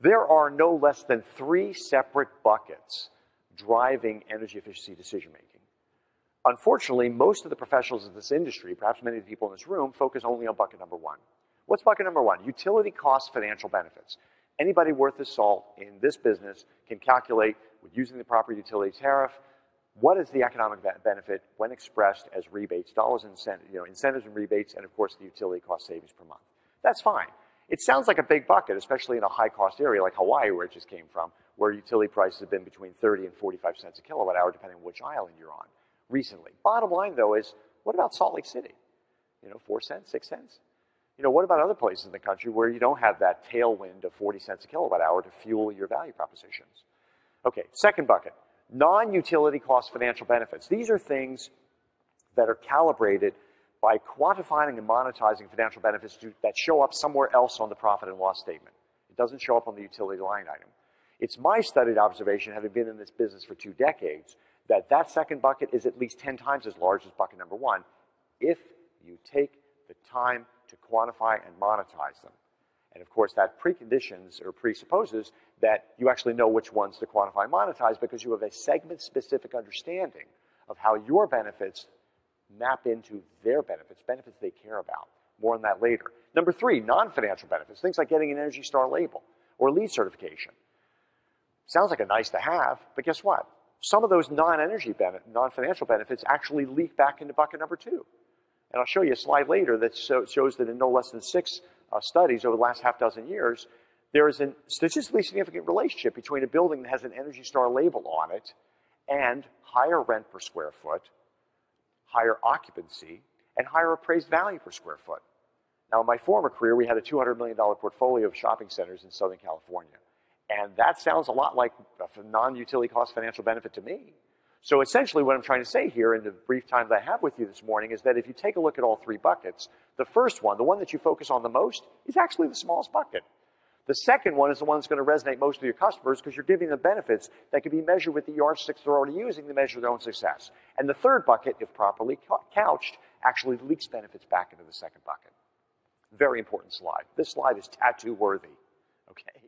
There are no less than three separate buckets driving energy efficiency decision making. Unfortunately, most of the professionals in this industry, perhaps many of the people in this room, focus only on bucket number one. What's bucket number one? Utility cost financial benefits. Anybody worth his salt in this business can calculate with using the proper utility tariff, what is the economic benefit when expressed as rebates, dollars and cent, you know, incentives and rebates, and of course the utility cost savings per month. That's fine. It sounds like a big bucket, especially in a high cost area like Hawaii, where it just came from, where utility prices have been between 30 and 45 cents a kilowatt hour, depending on which island you're on recently. Bottom line, though, is what about Salt Lake City? You know, four cents, six cents? You know, what about other places in the country where you don't have that tailwind of 40 cents a kilowatt hour to fuel your value propositions? Okay, second bucket, non-utility cost financial benefits. These are things that are calibrated by quantifying and monetizing financial benefits to, that show up somewhere else on the profit and loss statement. It doesn't show up on the utility line item. It's my studied observation, having been in this business for two decades, that that second bucket is at least 10 times as large as bucket number one if you take the time to quantify and monetize them. And of course, that preconditions or presupposes that you actually know which ones to quantify and monetize because you have a segment-specific understanding of how your benefits map into their benefits, benefits they care about. More on that later. Number three, non-financial benefits, things like getting an Energy Star label or LEED certification. Sounds like a nice to have, but guess what? Some of those non-energy benefits, non-financial benefits actually leak back into bucket number two. And I'll show you a slide later that shows that in no less than six uh, studies over the last half dozen years, there is a statistically significant relationship between a building that has an Energy Star label on it and higher rent per square foot, higher occupancy, and higher appraised value per square foot. Now, in my former career, we had a $200 million portfolio of shopping centers in Southern California. And that sounds a lot like a non-utility cost financial benefit to me. So essentially what I'm trying to say here in the brief time that I have with you this morning is that if you take a look at all three buckets, the first one, the one that you focus on the most, is actually the smallest bucket. The second one is the one that's going to resonate most with your customers because you're giving them benefits that can be measured with the yardsticks they're already using to measure their own success. And the third bucket, if properly couched, actually leaks benefits back into the second bucket. Very important slide. This slide is tattoo worthy. Okay.